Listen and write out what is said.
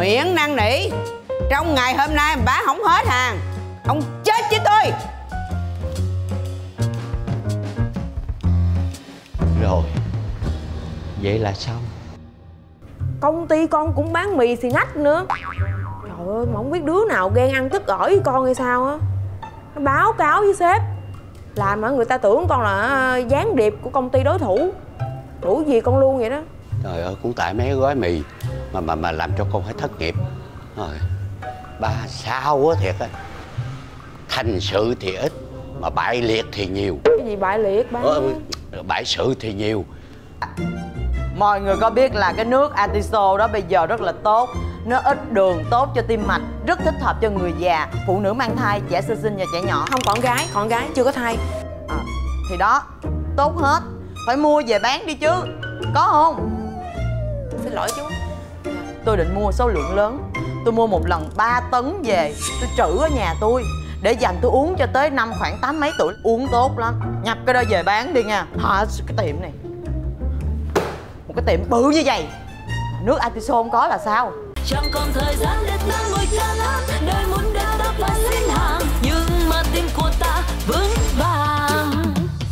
miệng năn nỉ. Trong ngày hôm nay mà bán không hết hàng ông chết với tôi. Rồi Vậy là xong. Công ty con cũng bán mì xì nách nữa. Trời ơi mà không biết đứa nào ghen ăn tức ở với con hay sao á. Nó báo cáo với sếp. Làm mà người ta tưởng con là à, gián điệp của công ty đối thủ. Đủ gì con luôn vậy đó. Trời ơi cũng tại mấy gói mì Mà mà mà làm cho con phải thất nghiệp. Rồi Ba sao quá thiệt á. Thành sự thì ít Mà bại liệt thì nhiều. Cái gì bại liệt ba ờ, Bại sự thì nhiều. Mọi người có biết là cái nước Atiso đó bây giờ rất là tốt. Nó ít đường, tốt cho tim mạch Rất thích hợp cho người già, phụ nữ mang thai, trẻ sơ sinh và trẻ nhỏ. Không còn gái còn gái chưa có thai. À, Thì đó, tốt hết. Phải mua về bán đi chứ. Có không? xin lỗi chú Tôi định mua số lượng lớn. Tôi mua một lần 3 tấn về. Tôi trữ ở nhà tôi. Để dành tôi uống cho tới năm khoảng tám mấy tuổi. Uống tốt lắm. Nhập cái đó về bán đi nha. Hả? Cái tiệm này. Một cái tiệm bự như vậy. Nước Atiso không có là sao? Chẳng còn thời gian để ta ngồi ca lắm